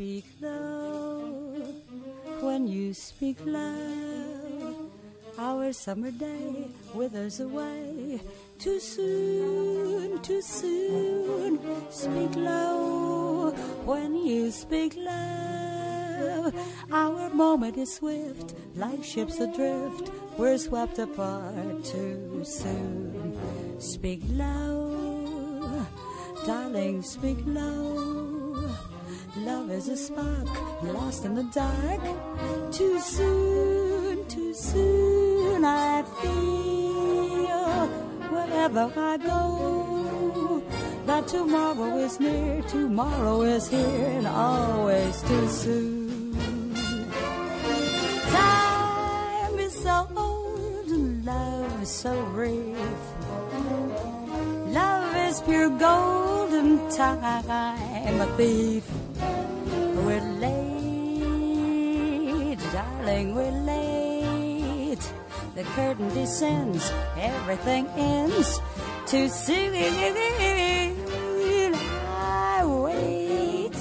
Speak low when you speak loud. Our summer day withers away too soon, too soon. Speak low when you speak loud. Our moment is swift, like ships adrift. We're swept apart too soon. Speak low, darling, speak low. Love is a spark lost in the dark. Too soon, too soon, I feel wherever I go that tomorrow is near, tomorrow is here, and always too soon. Time is so old, and love is so brief. Love is pure gold, and time a thief. We're late, darling, we're late. The curtain descends, everything ends. Too soon, I wait,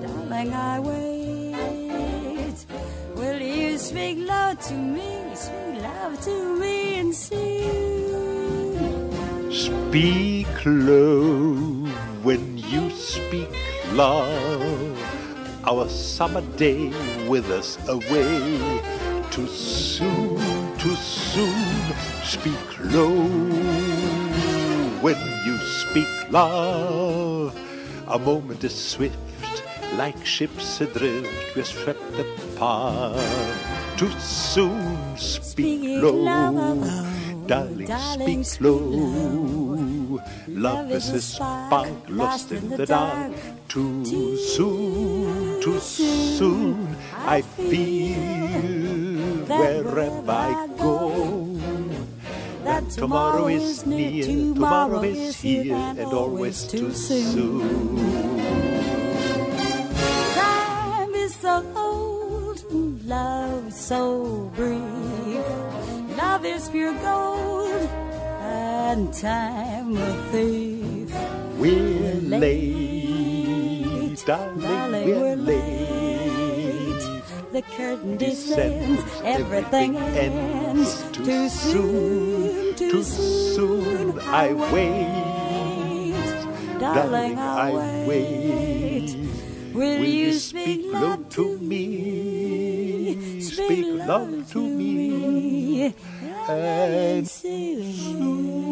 darling, I wait. Will you speak low to me, speak love to me, and soon? Speak low when you speak love. Our summer day withers away. Too soon, too soon. Speak low when you speak love. A moment is swift, like ships adrift. We're swept apart. Too soon. Speak, Speak low, low. darling. Darling, speak speak low. Love is a spark lost in the dark. Too soon, too soon. I feel wherever I go that tomorrow is near, tomorrow is here, and always too soon. Time is so old, and love so brief. Love is pure gold, and time a thief. We're late, darling, we're late. The curtain Descends, everything ends. Too soon, too soon, I wait. Darling, I wait. Will you speak love to me? Speak love to me. and soon.